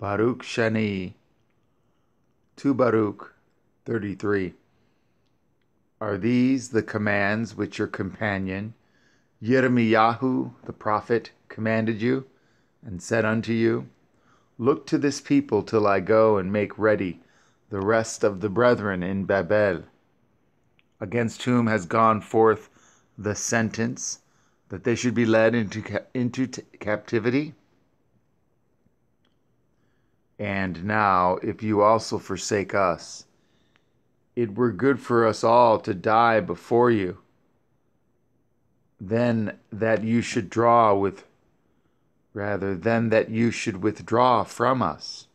Baruch Shani. To Baruch 33. Are these the commands which your companion Yirmiyahu the prophet commanded you, and said unto you, Look to this people till I go and make ready the rest of the brethren in Babel, against whom has gone forth the sentence that they should be led into, into captivity? And now, if you also forsake us, it were good for us all to die before you, then that you should draw with, rather than that you should withdraw from us.